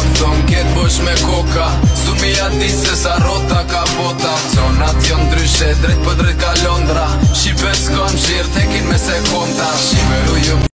Fuck them, get bush me koka Zumi ja se sa rota ka bota Zonat jo ndryshe, drejt për drejt ka londra Shqipe s'kam shirë, tekin me sekonda Shqipe